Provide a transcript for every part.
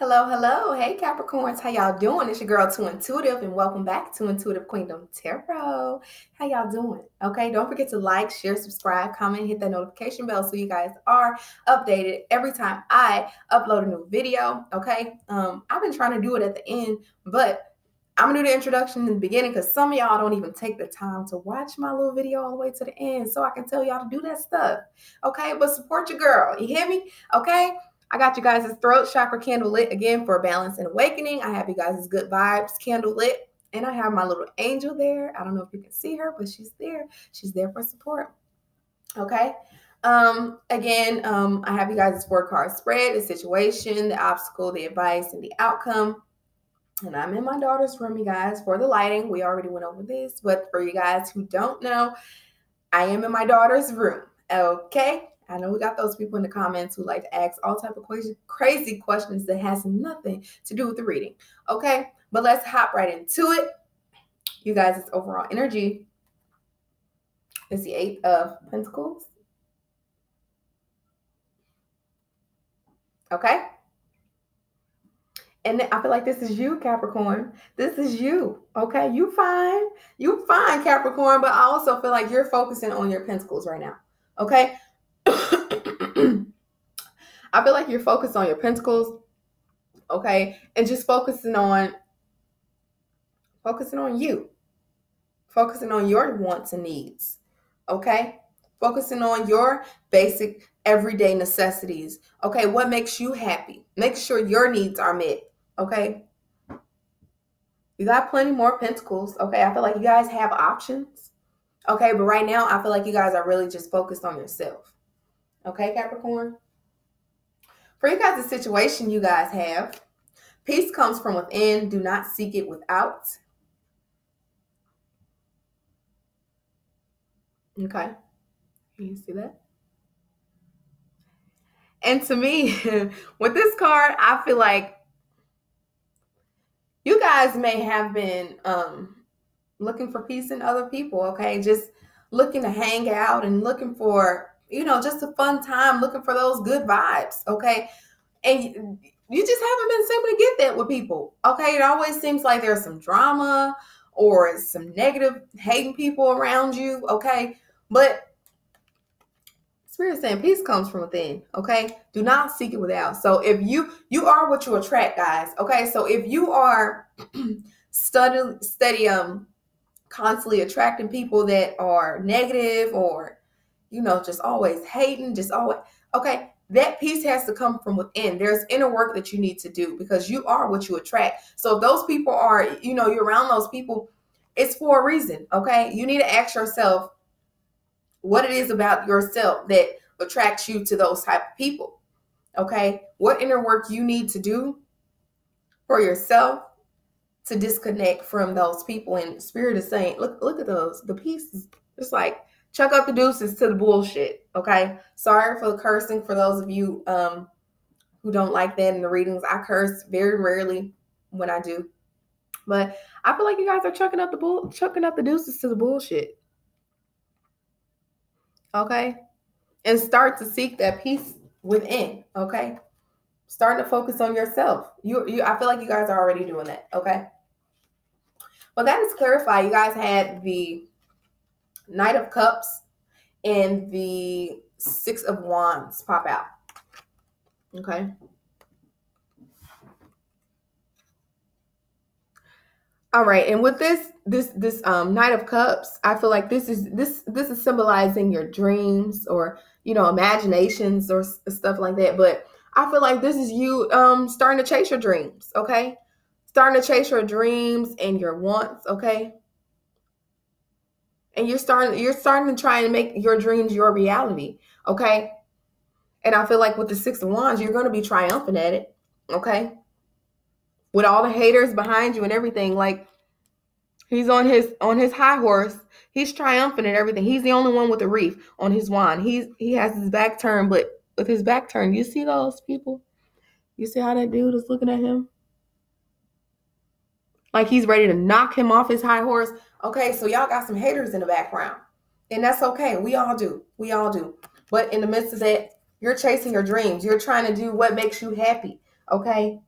Hello, hello. Hey, Capricorns. How y'all doing? It's your girl, Too Intuitive, and welcome back to Intuitive Queendom Tarot. How y'all doing? Okay, don't forget to like, share, subscribe, comment, hit that notification bell so you guys are updated every time I upload a new video. Okay, um, I've been trying to do it at the end, but I'm gonna do the introduction in the beginning because some of y'all don't even take the time to watch my little video all the way to the end so I can tell y'all to do that stuff. Okay, but support your girl. You hear me? Okay. I got you guys' throat chakra candle lit again for balance and awakening. I have you guys' good vibes candle lit. And I have my little angel there. I don't know if you can see her, but she's there. She's there for support. Okay. Um, again, um, I have you guys' four card spread, the situation, the obstacle, the advice, and the outcome. And I'm in my daughter's room, you guys, for the lighting. We already went over this, but for you guys who don't know, I am in my daughter's room. Okay. I know we got those people in the comments who like to ask all type of crazy, crazy questions that has nothing to do with the reading. Okay, but let's hop right into it. You guys, it's overall energy. It's the Eight of Pentacles. Okay. And I feel like this is you, Capricorn. This is you. Okay. You fine. You fine, Capricorn. But I also feel like you're focusing on your pentacles right now. Okay. I feel like you're focused on your pentacles, okay, and just focusing on focusing on you, focusing on your wants and needs, okay, focusing on your basic everyday necessities, okay. What makes you happy? Make sure your needs are met, okay. You got plenty more pentacles, okay. I feel like you guys have options, okay, but right now I feel like you guys are really just focused on yourself, okay, Capricorn. For you guys, the situation you guys have, peace comes from within. Do not seek it without. Okay. Can you see that? And to me, with this card, I feel like you guys may have been um, looking for peace in other people, okay? Just looking to hang out and looking for you know, just a fun time looking for those good vibes. Okay. And you just haven't been able to get that with people. Okay. It always seems like there's some drama or some negative hating people around you. Okay. But Spirit saying peace comes from within. Okay. Do not seek it without. So if you you are what you attract, guys. Okay. So if you are study steady um constantly attracting people that are negative or you know, just always hating, just always, okay, that peace has to come from within. There's inner work that you need to do because you are what you attract. So those people are, you know, you're around those people, it's for a reason, okay? You need to ask yourself what it is about yourself that attracts you to those type of people. Okay? What inner work you need to do for yourself to disconnect from those people and spirit is saying, look look at those. The peace is it's like chuck up the deuces to the bullshit. Okay. Sorry for the cursing for those of you um who don't like that in the readings. I curse very rarely when I do. But I feel like you guys are chucking up the bull chucking up the deuces to the bullshit. Okay? And start to seek that peace within. Okay. Starting to focus on yourself. You you I feel like you guys are already doing that. Okay. Well, that is clarified. You guys had the Knight of Cups and the Six of Wands pop out. Okay. All right, and with this this this um Knight of Cups, I feel like this is this this is symbolizing your dreams or you know imaginations or stuff like that. But I feel like this is you um starting to chase your dreams. Okay, starting to chase your dreams and your wants. Okay, and you're starting you're starting to try and make your dreams your reality okay? And i feel like with the six of wands you're going to be triumphant at it okay? With all the haters behind you and everything like he's on his on his high horse. He's triumphant at everything. He's the only one with a reef on his wand. He's he has his back turned but with his back turned you see those people? You see how that dude is looking at him? Like he's ready to knock him off his high horse Okay, so y'all got some haters in the background. And that's okay. We all do. We all do. But in the midst of that, you're chasing your dreams. You're trying to do what makes you happy. Okay?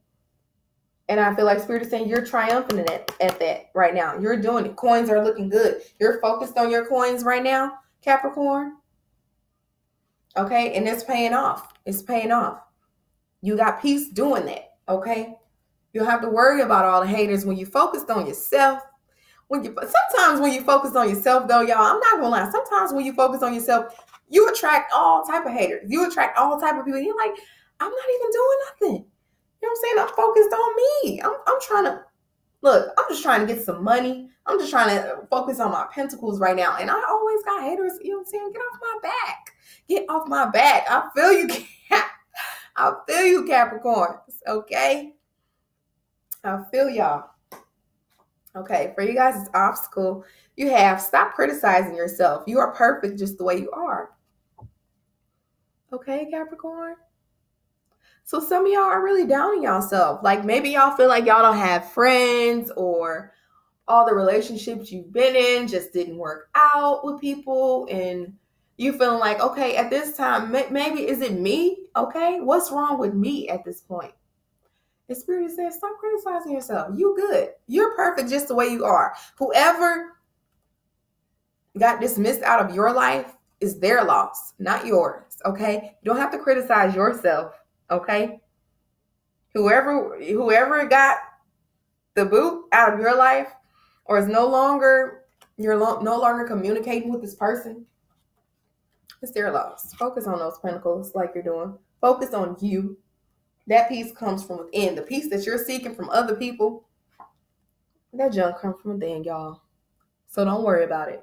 And I feel like Spirit is saying you're triumphant at, at that right now. You're doing it. Coins are looking good. You're focused on your coins right now, Capricorn. Okay. And it's paying off. It's paying off. You got peace doing that. Okay. You don't have to worry about all the haters when you focused on yourself. When you sometimes when you focus on yourself, though, y'all, I'm not gonna lie. Sometimes when you focus on yourself, you attract all type of haters. You attract all type of people. You're like, I'm not even doing nothing. You know what I'm saying? I'm focused on me. I'm, I'm trying to look, I'm just trying to get some money. I'm just trying to focus on my pentacles right now. And I always got haters, you know what I'm saying? Get off my back. Get off my back. I feel you. I feel you, Capricorns. Okay. I feel y'all. Okay, for you guys, it's obstacle. You have stop criticizing yourself. You are perfect just the way you are. Okay, Capricorn. So some of y'all are really down on yourself. Like maybe y'all feel like y'all don't have friends or all the relationships you've been in just didn't work out with people and you feeling like, okay, at this time, maybe is it me? Okay, what's wrong with me at this point? The spirit says, stop criticizing yourself. You good. You're perfect just the way you are. Whoever got dismissed out of your life is their loss, not yours. Okay. You don't have to criticize yourself. Okay. Whoever whoever got the boot out of your life or is no longer you're lo- no longer communicating with this person, it's their loss. Focus on those pentacles like you're doing. Focus on you. That peace comes from within. The peace that you're seeking from other people, that junk comes from within, y'all. So don't worry about it.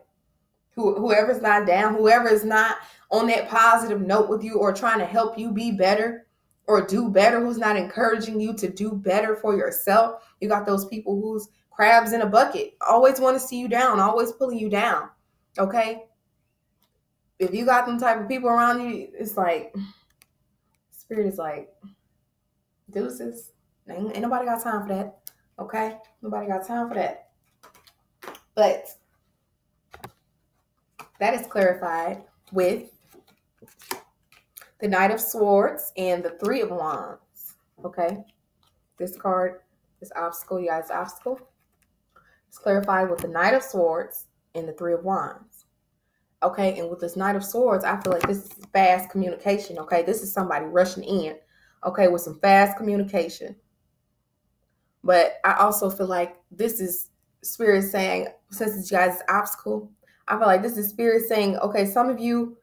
Who, whoever's not down, whoever is not on that positive note with you or trying to help you be better or do better, who's not encouraging you to do better for yourself, you got those people who's crabs in a bucket, always want to see you down, always pulling you down. Okay? If you got them type of people around you, it's like spirit is like deuces. Ain't, ain't nobody got time for that. Okay? Nobody got time for that. But that is clarified with the Knight of Swords and the Three of Wands. Okay? This card, this obstacle, you guys, obstacle. It's clarified with the Knight of Swords and the Three of Wands. Okay, and with this Knight of Swords, I feel like this is fast communication. Okay, this is somebody rushing in. Okay, with some fast communication. But I also feel like this is spirit saying, since it's you guys' obstacle, I feel like this is spirit saying, okay, some of you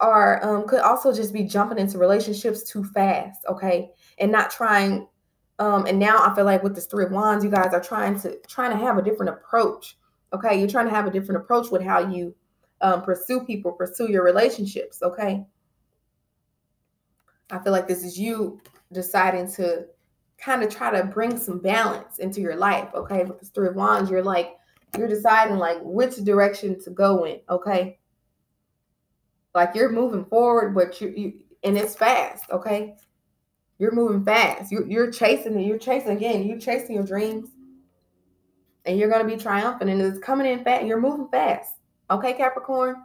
are um, could also just be jumping into relationships too fast, okay, and not trying. Um, and now I feel like with this three of wands, you guys are trying to trying to have a different approach. Okay, you're trying to have a different approach with how you um, pursue people, pursue your relationships. Okay, I feel like this is you deciding to kind of try to bring some balance into your life. Okay, with this three of wands, you're like you're deciding like which direction to go in. Okay, like you're moving forward, but you, you and it's fast, okay? You're moving fast. You're, you're chasing you're chasing again. You're chasing your dreams. And you're going to be triumphant. And it's coming in fast. You're moving fast. Okay, Capricorn?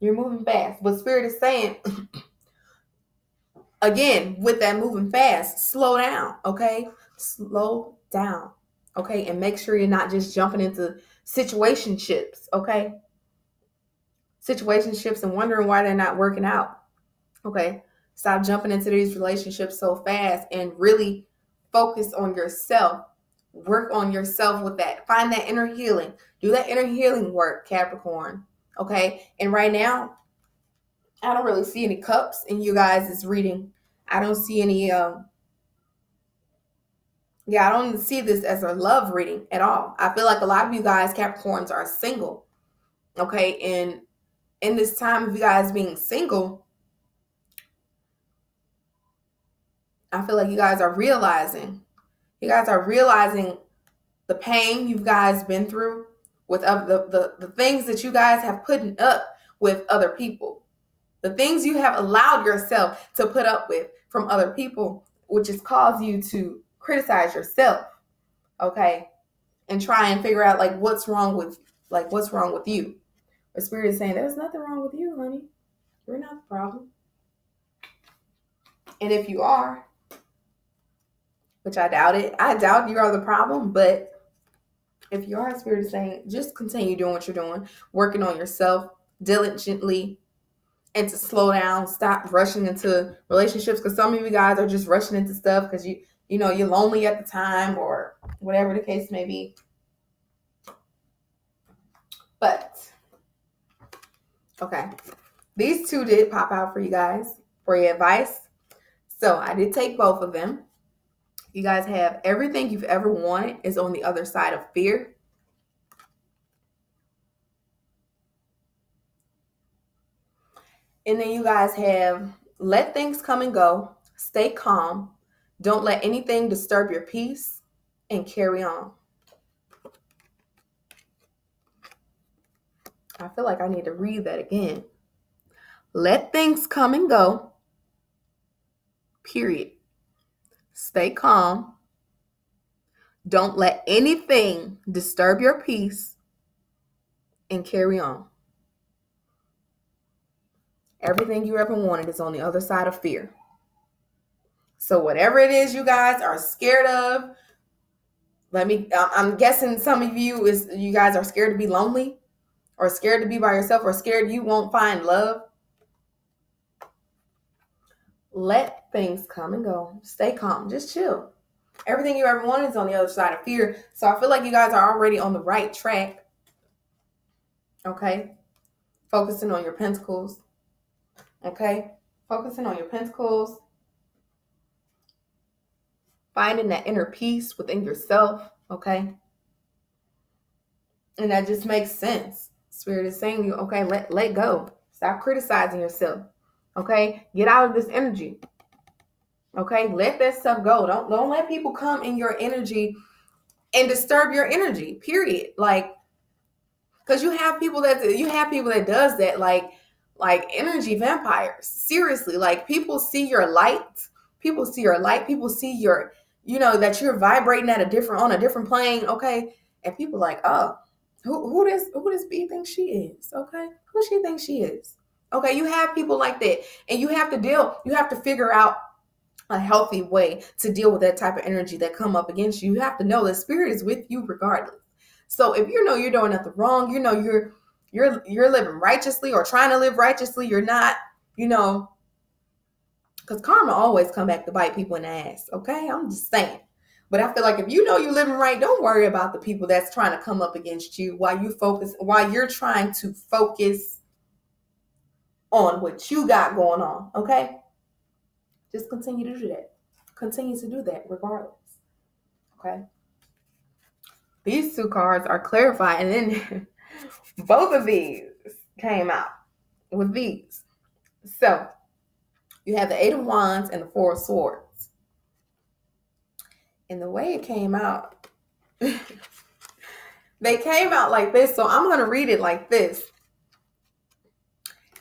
You're moving fast. But Spirit is saying, again, with that moving fast, slow down. Okay? Slow down. Okay? And make sure you're not just jumping into situationships. Okay? situationships and wondering why they're not working out. Okay. Stop jumping into these relationships so fast and really focus on yourself. Work on yourself with that. Find that inner healing. Do that inner healing work, Capricorn. Okay. And right now, I don't really see any cups in you guys' is reading. I don't see any um yeah, I don't see this as a love reading at all. I feel like a lot of you guys, Capricorns, are single. Okay. And in this time of you guys being single, I feel like you guys are realizing, you guys are realizing the pain you guys been through with the, the, the things that you guys have put up with other people, the things you have allowed yourself to put up with from other people, which has caused you to criticize yourself, okay, and try and figure out like what's wrong with like what's wrong with you. The spirit is saying, There's nothing wrong with you, honey. You're not the problem. And if you are, which I doubt it. I doubt you are the problem, but if you are, spirit is saying just continue doing what you're doing, working on yourself diligently, and to slow down, stop rushing into relationships because some of you guys are just rushing into stuff because you you know you're lonely at the time or whatever the case may be. But okay, these two did pop out for you guys for your advice. So I did take both of them. You guys have everything you've ever wanted is on the other side of fear. And then you guys have let things come and go, stay calm, don't let anything disturb your peace, and carry on. I feel like I need to read that again. Let things come and go, period. Stay calm. Don't let anything disturb your peace and carry on. Everything you ever wanted is on the other side of fear. So, whatever it is you guys are scared of, let me, I'm guessing some of you is you guys are scared to be lonely or scared to be by yourself or scared you won't find love. Let things come and go. Stay calm. Just chill. Everything you ever wanted is on the other side of fear. So I feel like you guys are already on the right track. Okay. Focusing on your pentacles. Okay. Focusing on your pentacles. Finding that inner peace within yourself. Okay. And that just makes sense. Spirit is saying you, okay, let, let go. Stop criticizing yourself. Okay, get out of this energy. Okay, let that stuff go. Don't don't let people come in your energy and disturb your energy. Period. Like, because you have people that you have people that does that. Like, like energy vampires. Seriously, like people see your light. People see your light. People see your, you know, that you're vibrating at a different on a different plane. Okay, and people like, oh, who who does who does B think she is? Okay, who she thinks she is? Okay, you have people like that, and you have to deal, you have to figure out a healthy way to deal with that type of energy that come up against you. You have to know that spirit is with you regardless. So if you know you're doing nothing wrong, you know you're you're you're living righteously or trying to live righteously, you're not, you know, because karma always come back to bite people in the ass. Okay, I'm just saying. But I feel like if you know you're living right, don't worry about the people that's trying to come up against you while you focus, while you're trying to focus on what you got going on. Okay. Just continue to do that. Continue to do that regardless. Okay. These two cards are clarified, and then both of these came out with these. So you have the Eight of Wands and the Four of Swords. And the way it came out, they came out like this. So I'm going to read it like this.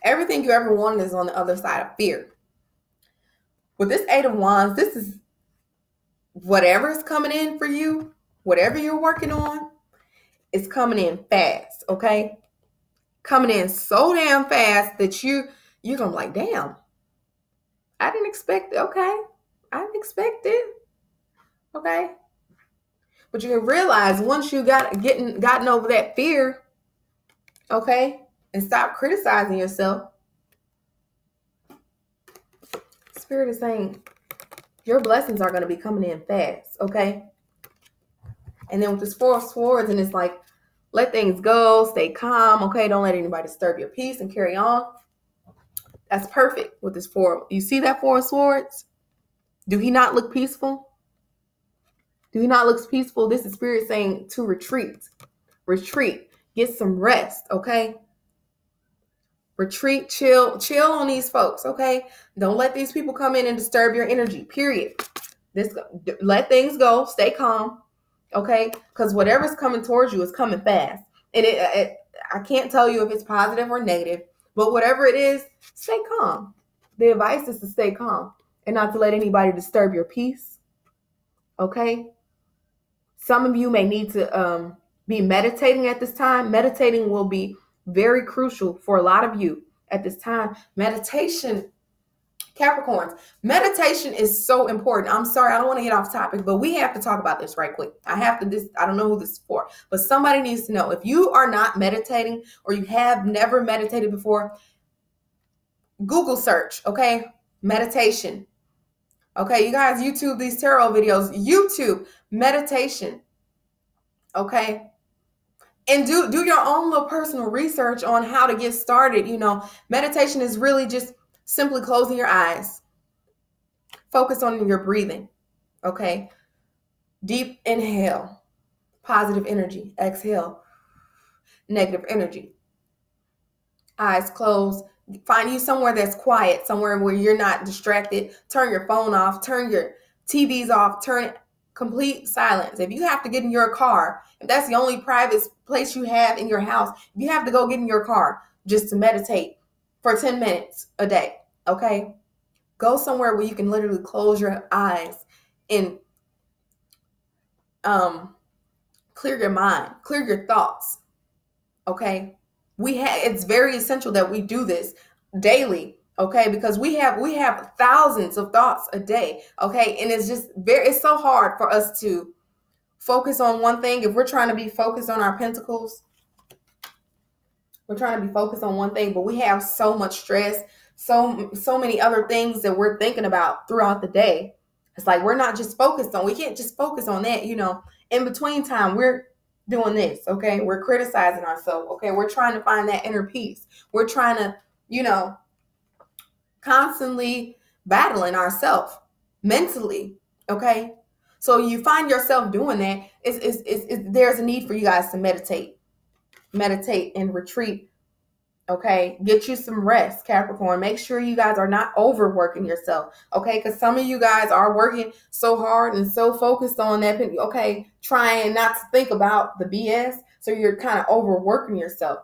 Everything you ever wanted is on the other side of fear. With this Eight of Wands, this is whatever is coming in for you, whatever you're working on, is coming in fast, okay? Coming in so damn fast that you you're gonna be like, damn, I didn't expect it. Okay. I didn't expect it. Okay. But you can realize once you got getting gotten over that fear, okay, and stop criticizing yourself. Spirit is saying your blessings are to be coming in fast, okay? And then with this four of swords, and it's like, let things go, stay calm, okay? Don't let anybody disturb your peace and carry on. That's perfect with this four. You see that four of swords? Do he not look peaceful? Do he not look peaceful? This is spirit saying to retreat. Retreat. Get some rest, okay? retreat, chill, chill on these folks, okay? Don't let these people come in and disturb your energy. Period. This let things go, stay calm, okay? Because whatever's coming towards you is coming fast, and it, it I can't tell you if it's positive or negative, but whatever it is, stay calm. The advice is to stay calm and not to let anybody disturb your peace. Okay. Some of you may need to um, be meditating at this time. Meditating will be very crucial for a lot of you at this time. Meditation Capricorns, meditation is so important. I'm sorry, I don't want to get off topic, but we have to talk about this right quick. I have to this, I don't know who this is for, but somebody needs to know. If you are not meditating or you have never meditated before, Google search, okay? Meditation. Okay, you guys YouTube these tarot videos, YouTube meditation. Okay? And do do your own little personal research on how to get started. You know, meditation is really just simply closing your eyes. Focus on your breathing. Okay? Deep inhale. Positive energy. Exhale. Negative energy. Eyes closed find you somewhere that's quiet, somewhere where you're not distracted. Turn your phone off, turn your TVs off, turn complete silence. If you have to get in your car, if that's the only private place you have in your house, you have to go get in your car just to meditate for 10 minutes a day, okay? Go somewhere where you can literally close your eyes and um clear your mind, clear your thoughts. Okay? we have it's very essential that we do this daily okay because we have we have thousands of thoughts a day okay and it's just very it's so hard for us to focus on one thing if we're trying to be focused on our pentacles we're trying to be focused on one thing but we have so much stress so so many other things that we're thinking about throughout the day it's like we're not just focused on we can't just focus on that you know in between time we're doing this, okay? We're criticizing ourselves, okay? We're trying to find that inner peace. We're trying to, you know, constantly battling ourselves mentally, okay? So you find yourself doing that. It's, it's, it's, it's, there's a need for you guys to meditate, meditate and retreat Okay, get you some rest, Capricorn. Make sure you guys are not overworking yourself. Okay, because some of you guys are working so hard and so focused on that. Okay, trying not to think about the BS. So you're kind of overworking yourself.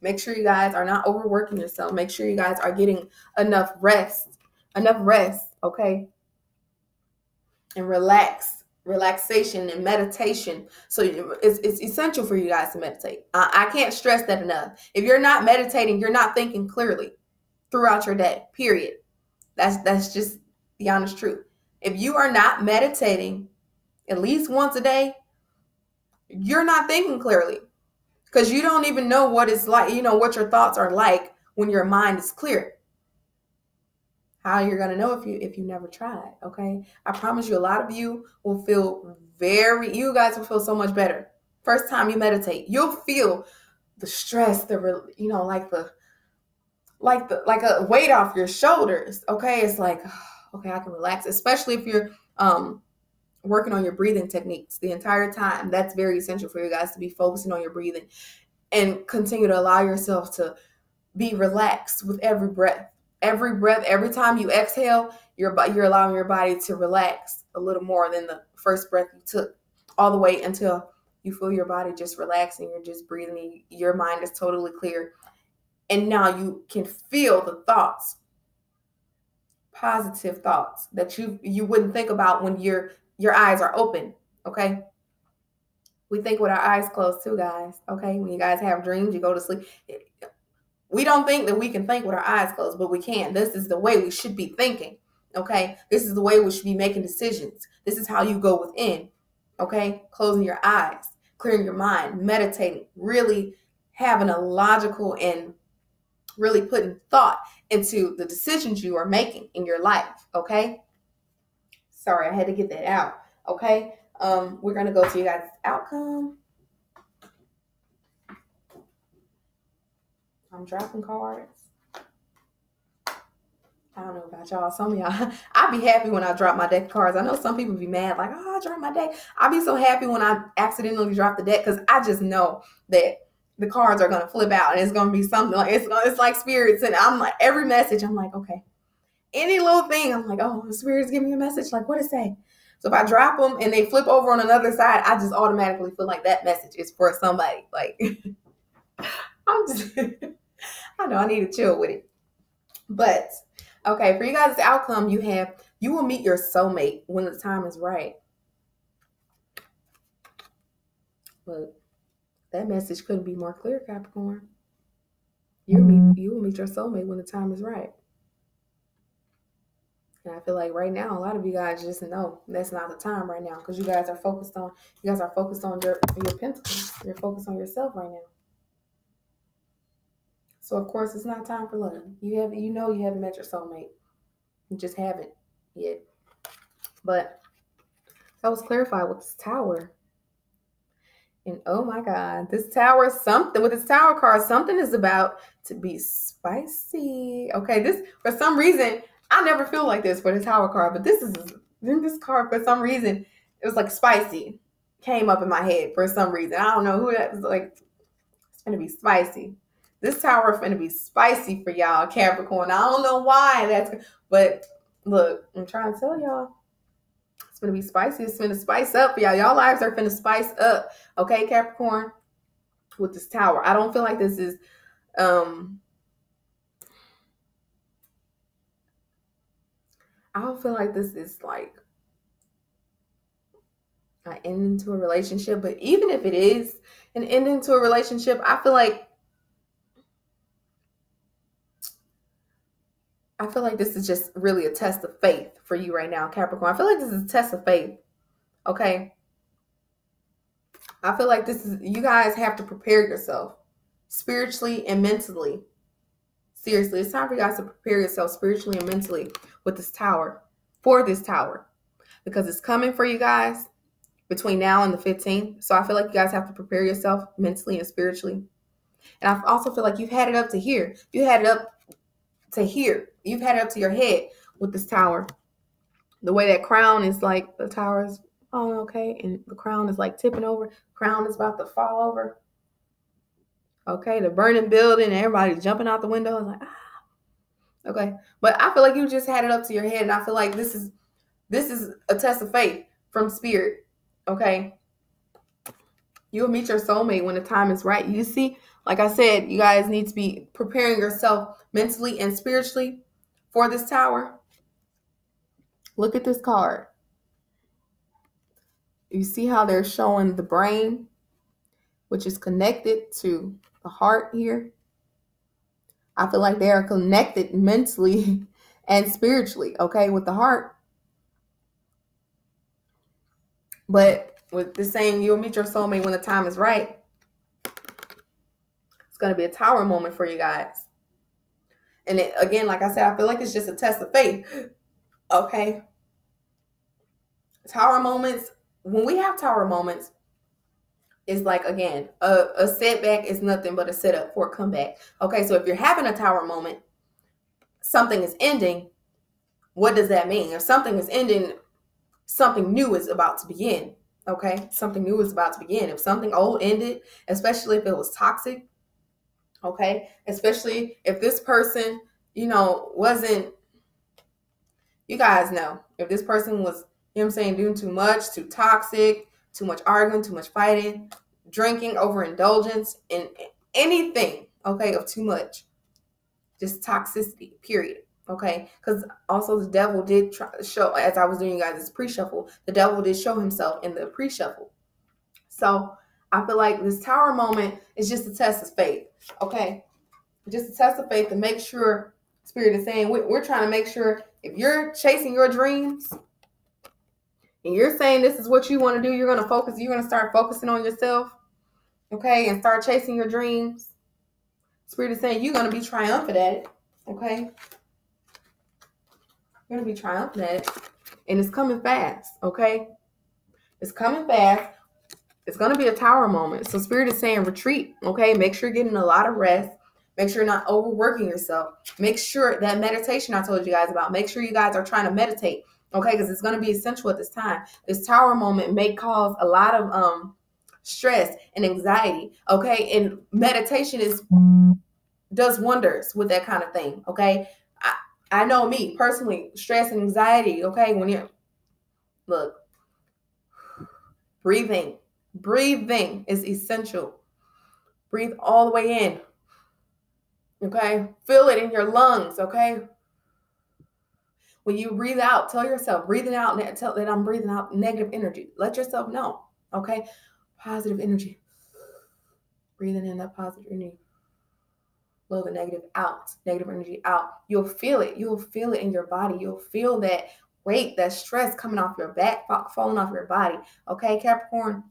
Make sure you guys are not overworking yourself. Make sure you guys are getting enough rest, enough rest. Okay, and relax relaxation and meditation. So it's, it's essential for you guys to meditate. I, I can't stress that enough. If you're not meditating, you're not thinking clearly throughout your day. Period. That's that's just the honest truth. If you are not meditating at least once a day, you're not thinking clearly because you don't even know what it's like, you know, what your thoughts are like when your mind is clear how you're to know if you if you never tried okay? I promise you a lot of you will feel very you guys will feel so much better. First time you meditate you'll feel the stress the you know like the like the like a weight off your shoulders okay? It's like okay i can relax especially if you're um working on your breathing techniques the entire time. That's very essential for you guys to be focusing on your breathing and continue to allow yourself to be relaxed with every breath every breath, every time you exhale, you're you're allowing your body to relax a little more than the first breath you took, all the way until you feel your body just relaxing. You're just breathing. Your mind is totally clear, and now you can feel the thoughts, positive thoughts that you you wouldn't think about when your your eyes are open. Okay. We think with our eyes closed too, guys. Okay. When you guys have dreams, you go to sleep we don't think that we can think with our eyes closed, but we can. This is the way we should be thinking. Okay. This is the way we should be making decisions. This is how you go within. Okay. Closing your eyes, clearing your mind, meditating, really having a logical and really putting thought into the decisions you are making in your life. Okay. Sorry, I had to get that out. Okay. Um, we're going to go to you guys' outcome. I'm dropping cards. I don't know about y'all. Some of y'all, I'd be happy when I drop my deck of cards. I know some people be mad, like, oh, I dropped my deck. I'd be so happy when I accidentally drop the deck because I just know that the cards are gonna flip out and it's gonna be something like it's it's like spirits. And I'm like every message, I'm like, okay. Any little thing, I'm like, oh, the spirits give me a message. Like, what it say? So if I drop them and they flip over on another side, I just automatically feel like that message is for somebody. Like I'm just I know I need to chill with it. But okay, for you guys, the outcome you have, you will meet your soulmate when the time is right. But that message couldn't be more clear, Capricorn. You meet mm-hmm. you will meet your soulmate when the time is right. And I feel like right now, a lot of you guys just know that's not the time right now because you guys are focused on you guys are focused on your your pentacles. You're focused on yourself right now. So of course, it's not time for love. You have you know you haven't met your soulmate. You just haven't yet. But that was clarified with this tower. And oh my God, this tower, something with this tower card, something is about to be spicy. Okay, this for some reason, I never feel like this for the tower card, but this is this card for some reason, it was like spicy. Came up in my head for some reason. I don't know who that was like. It's gonna be spicy. This tower is gonna be spicy for y'all, Capricorn. I don't know why that's but look, I'm trying to tell y'all it's gonna be spicy. It's gonna spice up for y'all. Y'all lives are gonna spice up. Okay, Capricorn, with this tower. I don't feel like this is um I don't feel like this is like an end into a relationship, but even if it is an end into a relationship, I feel like I feel like this is just really a test of faith for you right now, Capricorn. I feel like this is a test of faith. Okay. I feel like this is, you guys have to prepare yourself spiritually and mentally. Seriously, it's time for you guys to prepare yourself spiritually and mentally with this tower, for this tower, because it's coming for you guys between now and the 15th. So I feel like you guys have to prepare yourself mentally and spiritually. And I also feel like you've had it up to here. You had it up to here. You've had it up to your head with this tower. The way that crown is like the tower is oh okay, and the crown is like tipping over. Crown is about to fall over. Okay, the burning building, and everybody's jumping out the window. I like, ah. Okay. But I feel like you just had it up to your head, and I feel like this is this is a test of faith from spirit. Okay. You'll meet your soulmate when the time is right. You see, like I said, you guys need to be preparing yourself mentally and spiritually for this tower. Look at this card. You see how they're showing the brain, which is connected to the heart here. I feel like they are connected mentally and spiritually, okay, with the heart. But with the saying, you'll meet your soulmate when the time is right. It's going to be a tower moment for you guys. And it, again, like I said, I feel like it's just a test of faith. Okay. Tower moments, when we have tower moments, it's like again, a, a setback is nothing but a setup for a comeback. Okay, so if you're having a tower moment, something is ending. What does that mean? If something is ending, something new is about to begin. Okay, something new is about to begin. If something old ended, especially if it was toxic, okay, especially if this person, you know, wasn't, you guys know, if this person was, you know I'm saying, doing too much, too toxic, too much arguing, too much fighting, drinking, overindulgence, and anything, okay, of too much. Just toxicity, period. Okay, because also the devil did try to show as I was doing you guys this pre-shuffle, the devil did show himself in the pre-shuffle. So I feel like this tower moment is just a test of faith. Okay, just a test of faith to make sure Spirit is saying we're trying to make sure if you're chasing your dreams, and you're saying this is what you want to do, you're going to focus, you're going to start focusing on yourself, okay, and start chasing your dreams. Spirit is saying you're going to be triumphant at it, okay? You're going to be triumphant at it, and it's coming fast, okay? It's coming fast. It's going to be a tower moment. So, Spirit is saying retreat, okay? Make sure you're getting a lot of rest. Make sure you're not overworking yourself. Make sure that meditation I told you guys about, make sure you guys are trying to meditate okay because it's going to be essential at this time this tower moment may cause a lot of um stress and anxiety okay and meditation is does wonders with that kind of thing okay i i know me personally stress and anxiety okay when you're look breathing breathing is essential breathe all the way in okay feel it in your lungs okay when you breathe out, tell yourself, breathing out, tell that I'm breathing out negative energy. Let yourself know, okay? Positive energy. Breathing in that positive energy. blow the negative out, negative energy out. You'll feel it. You'll feel it in your body. You'll feel that weight, that stress coming off your back, falling off your body. Okay, Capricorn.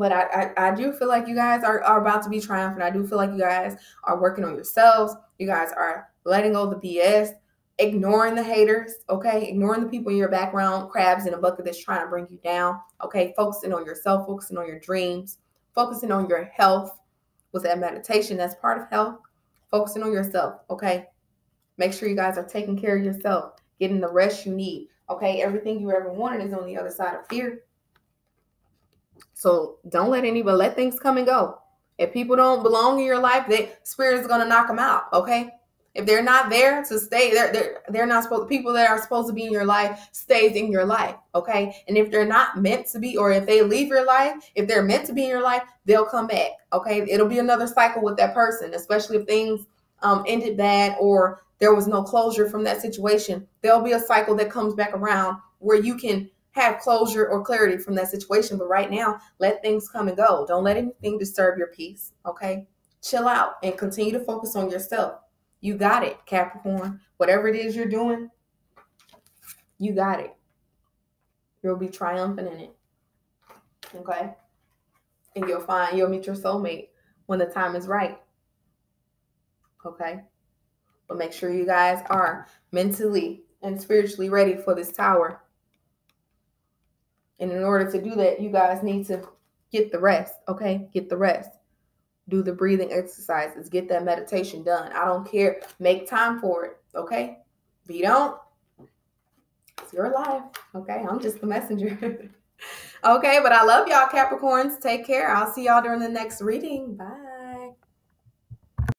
But I, I, I do feel like you guys are, are about to be triumphant. I do feel like you guys are working on yourselves. You guys are letting go the BS, ignoring the haters, okay? Ignoring the people in your background, crabs in a bucket that's trying to bring you down, okay? Focusing on yourself, focusing on your dreams, focusing on your health, with that meditation. That's part of health. Focusing on yourself, okay? Make sure you guys are taking care of yourself, getting the rest you need, okay? Everything you ever wanted is on the other side of fear. So don't let anybody let things come and go. If people don't belong in your life, the spirit is gonna knock them out, okay? If they're not there to stay, they're, they're they're not supposed. People that are supposed to be in your life stays in your life, okay. And if they're not meant to be, or if they leave your life, if they're meant to be in your life, they'll come back, okay. It'll be another cycle with that person, especially if things um, ended bad or there was no closure from that situation. There'll be a cycle that comes back around where you can have closure or clarity from that situation. But right now, let things come and go. Don't let anything disturb your peace, okay. Chill out and continue to focus on yourself you got it, Capricorn. Whatever it is you're doing, you got it. You'll be triumphant in it. Okay? And you'll find you'll meet your soulmate when the time is right. Okay? But make sure you guys are mentally and spiritually ready for this tower. And in order to do that, you guys need to get the rest. Okay? Get the rest do the breathing exercises, get that meditation done. I don't care. Make time for it. Okay. If you don't, it's your life. Okay. I'm just the messenger. okay. But I love y'all, Capricorns. Take care. I'll see y'all during the next reading. Bye.